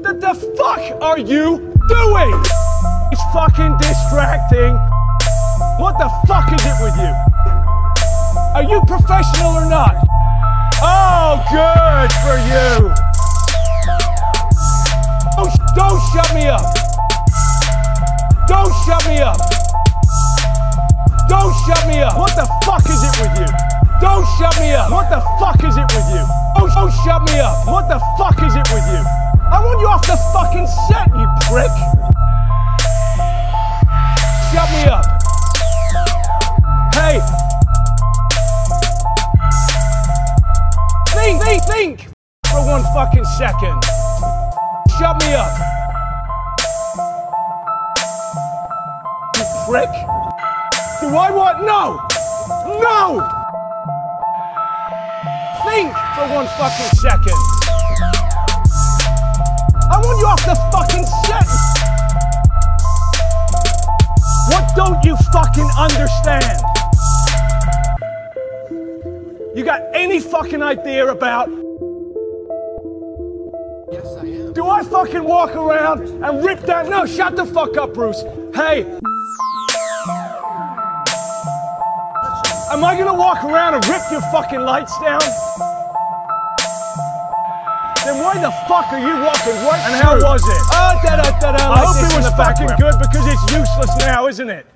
What the fuck are you doing? It's fucking distracting. What the fuck is it with you? Are you professional or not? Oh, good for you. Don't, don't shut me up. Don't shut me up. Don't shut me up. What the fuck is it with you? Don't shut me up. What the fuck is it with you? Don't, don't shut me up. What the fuck is it with you? I want you off the fucking set, you prick. Shut me up. Hey. Think, think, think for one fucking second. Shut me up. You prick. Do I want? No! No! Think for one fucking second. Don't you fucking understand? You got any fucking idea about? Yes, I am. Do I fucking walk around and rip that? No, shut the fuck up, Bruce. Hey. Am I gonna walk around and rip your fucking lights down? Then why the fuck are you walking right And how was it? Da da. I hope it was fucking good because it's useless now, isn't it?